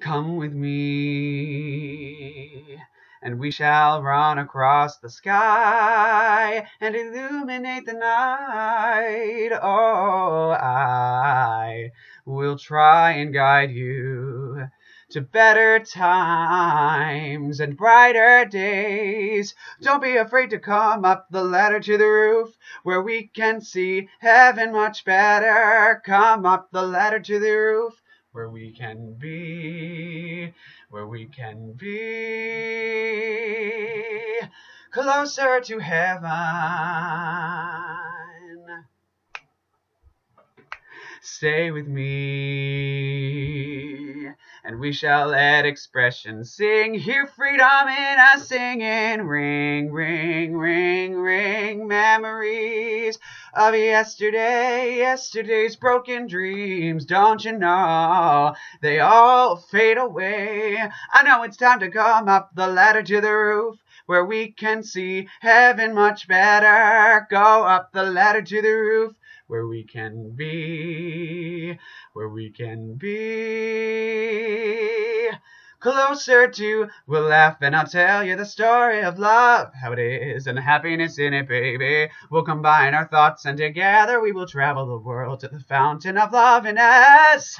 Come with me, and we shall run across the sky and illuminate the night. Oh, I will try and guide you to better times and brighter days. Don't be afraid to come up the ladder to the roof where we can see heaven much better. Come up the ladder to the roof where we can be, where we can be closer to heaven. Stay with me, and we shall let expression sing. Hear freedom in us singing. Ring, ring, ring, ring. Memories of yesterday, yesterday's broken dreams. Don't you know they all fade away? I know it's time to come up the ladder to the roof where we can see heaven much better. Go up the ladder to the roof where we can be, where we can be closer to. We'll laugh and I'll tell you the story of love, how it is, and the happiness in it, baby. We'll combine our thoughts and together we will travel the world to the fountain of lovingness.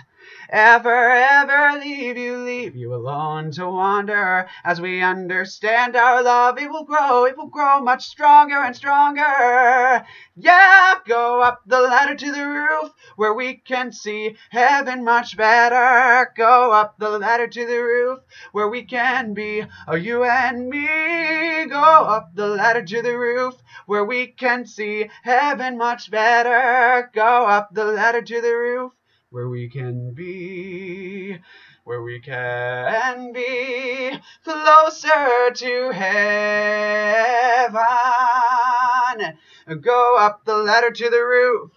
Ever, ever leave you, leave you alone to wander. As we understand our love, it will grow, it will grow much stronger and stronger. Yeah, go up the ladder to the roof where we can see heaven much better. Go up the ladder to the roof where we can be, oh, you and me. Go up the ladder to the roof where we can see heaven much better. Go up the ladder to the roof where we can be, where we can be closer to heaven. Go up the ladder to the roof